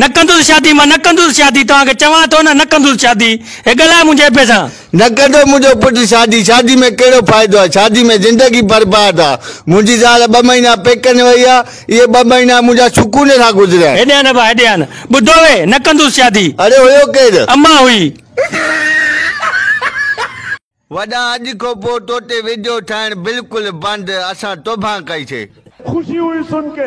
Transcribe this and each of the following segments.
न कंदुसि शादी माँ न कंदुसि शादी तव्हांखे चवां थो न न कंदुसि शादी। हे ॻाल्हाए मुंहिंजे अबे सां। न कंदो मुंहिंजो पुटु शादी शादी में कहिड़ो फ़ाइदो आहे? शादी में ज़िंदगी बर्बाद आहे। मुंहिंजी ज़ाल ॿ महीना पेकनि वई आहे इहे ॿ महीना मुंहिंजा सुकून सां गुज़रिया। हेॾे न भाउ हेॾे न ॿुधो वे न कंदुसि शादी। अरे हुयो केरु? अम्मा हुई। वॾा अॼु खां पोइ तोते वीडियो ठाहिण बिल्कुलु बंदि असां तोभां कईसीं खुशी हुई सुन के।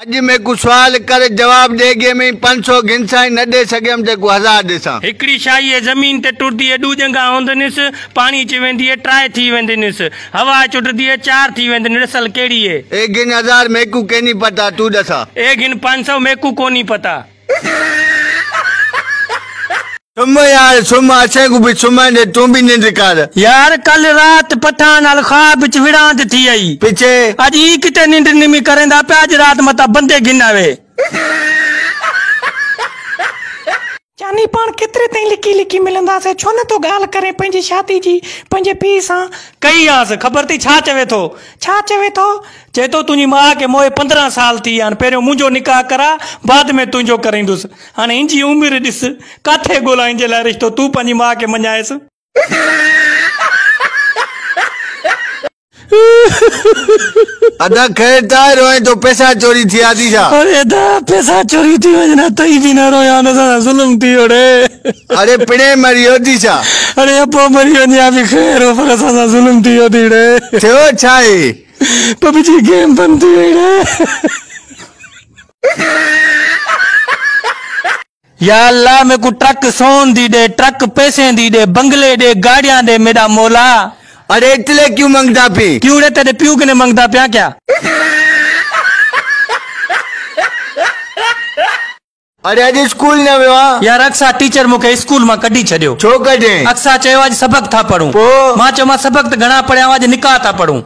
अॼु में को सवाल करे जवाब ॾे में 500 सौ गिनसां न दे सकेम त को हज़ार ॾिसां। एकड़ी शाही ज़मीन ते टुरदी दू जंगा होंदनिस पानी च वेंदी ट्राय थी वेंदनिस हवा चुटदी चार थी वेंदन रसल केड़ी है ए गिन हज़ार मेकू केनी पता तू दसा ए गिन 500 सौ मेकू कोनी पता। सुम यार सुम को भी सुमा ने तू भी निंद कर यार कल रात पठान अल ख्वाब च विरांत थी आई। पिछे। आज ई किते निंद निमी करेंदा पे आज रात मता बंदे गिनावे। जानी पाण केतिरे ताईं लिकी लिकी मिलंदासीं? छो नथो ॻाल्हि करे पंहिंजी शादी जी पंहिंजे पीउ सां? कई आस ख़बर थी छा चवे थो? छा चवे थो? चए थो तुंहिंजी माउ खे मोए पंद्रहं साल थी विया आहिनि पहिरियों मुंहिंजो निकाह करा बाद में तुंहिंजो कराईंदुसि। हाणे इंजी उमिरि ॾिस किथे ॻोल्हाइण जे लाइ रिश्तो तूं पंहिंजी माउ खे मञाएसि अदा ख़ैर त रोए तो पैसा चोरी थी छा अरे दा पैसा चोरी थी वञे तई बि न रोया न सां ज़ुल्म थी ओड़े। अरे पिणे मरियो थी छा। अरे अपो मरी वञे बि ख़ैर हो पर असां ज़ुल्म थी थी रे थियो छा आहे पबजी गेम बंदि थी रे या अल्लाह में को ट्रक सोन दी दे ट्रक पैसे दी दे बंगले दे गाड़ियाँ दे मेरा मौला। अरे इतले क्यों मंगता पी? क्यों रे तेरे प्यू के ने मंगता पिया क्या? अरे अॼु स्कूल न वियो यार अक्सा टीचर मूंखे स्कूल माँ कढी छॾियो छो कॾहिं अक्सा चयो अॼु सबक था पढ़ूं। पोइ? माँ चयो माँ सबक त घणा पढ़िया अॼु निकाह था पढ़ूं।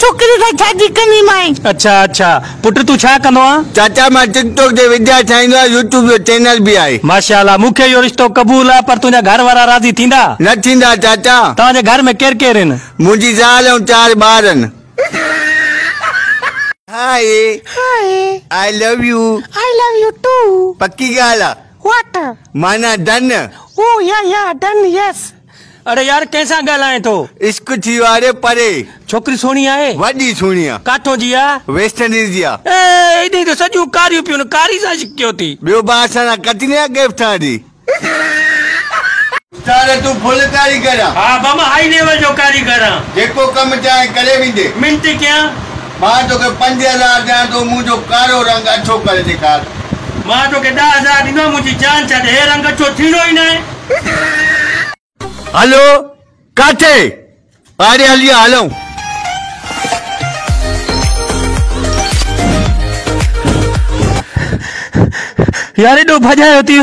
छोकिरी सां शादी कंदी माई अच्छा अच्छा पुट तूं छा कंदो आ चाचा माँ टिकटॉक ते विडिया ठाहींदो आहियाँ यूट्यूब जो चैनल बि आहे माशाल्लाह मूंखे इहो रिश्तो क़बूल आहे पर तुंहिंजा घर वारा राज़ी थींदा न थींदा चाचा तव्हांजे घर में केरु केरु आहिनि मुंहिंजी ज़ाल ऐं चार ॿार आहिनि हाय हाय I love you I love you too पक्की ॻाल्हि आहे व्हाट माना डन ओ या या डन यस अरे यार कंहिंसां ॻाल्हाए थो इश्क थी वियो आहे रे परे। छोकिरी सोणी आहे? वॾी सुहिणी आहे काथो जी आहे वेस्ट इंडीज जी आहे ए एॾी त सॼियूं कारियूं पियूं कारी सां शिकियो थी। ॿियो बा असां सां कतनी आहे गिफ्ट ठाही तारे तूं फुल कारीगर आहे हा बाबा हाई लेवल जो कारीगर आहे जेको कमु चाहे करे वेंदे। मिंट कयां? माँ तोखे पंज हज़ार ॾियाँ थो मुंहिंजो कारो रंग अछो करे ॾेखार। माँ तोखे ॾह हज़ार ॾींदो मुंहिंजी जान छॾ हे रंग छो थींदो ई न आहे हलो काथे अरे हलिया हलूं यार एॾो भॼायो थी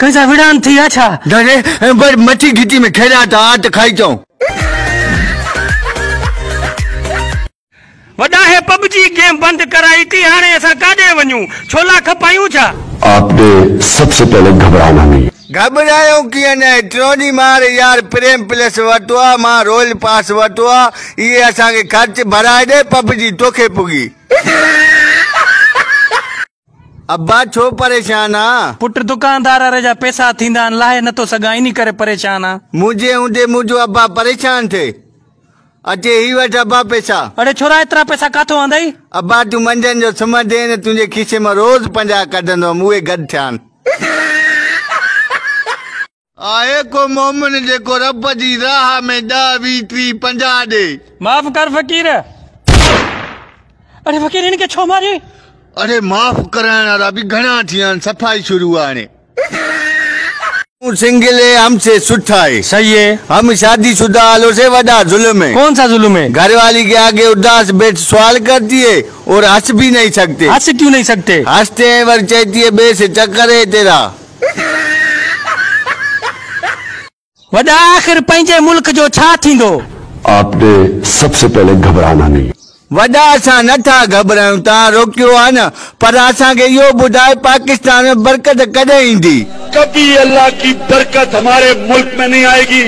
कंहिंसां विड़ान थी आहे छा अरे बस घिटी में खेॾा था त खाई अचऊं वॾा हे पबजी गेम बंदि कराई थी हाणे असां काॾे वञूं? छोला खपायूं छा? आपने सबसे पहले घबराना नहीं। घबरायो कीअं न मार यार प्रेम प्लस वरितो आहे माँ रोयल पास वरितो आहे इहे असांखे ख़र्च भराए ॾे पबजी तोखे पुगी। अब्बा छो परेशान आहे पुट दुकानदार वारे जा पैसा थींदा आहिनि लाहे नथो सघां इन करे परेशान आहे मुंहिंजे हूंदे मुंहिंजो अब्बा परेशान थिए अचे ही वठि अब्बा पैसा। अरे छोरा एतिरा पैसा काथो आंदई अब्बा तूं मंझंदि जो सुम्हंदे न तुंहिंजे खीसे माँ रोज़ पंजाह कढंदुमि उहे गॾु थिया आहिनि आहे को मोमिन जेको रब जी राह में ॾह वीह टीह पंजाह ॾे माफ़ कर फ़कीर। अरे फ़क़ीर हिनखे छो मारियो अरे माफ़ कराइण वारा बि घणा थी विया आहिनि सफ़ाई शुरू आहे हाणे सिंगल है हमसे सुठा है। सही है। हम शादीशुदा वालों से बड़ा जुल्म है। कौन सा जुल्म है? घरवाली के आगे उदास बैठ सवाल करती है और हंस भी नहीं सकते। हंस क्यों नहीं सकते? हँसते हैं वर कहती है बे से चक्कर है तेरा। वॾा आख़िर पंहिंजे मुल्क जो छा थींदो? आपने सबसे पहले घबराना नहीं। वॾा असां नथा घबरायूं तव्हां रोकियो आहे न पर असांखे इहो ॿुधाए पाकिस्तान में बरकत कॾहिं ईंदी? कभी अल्लाह की बरकत हमारे मुल्क में नहीं आएगी।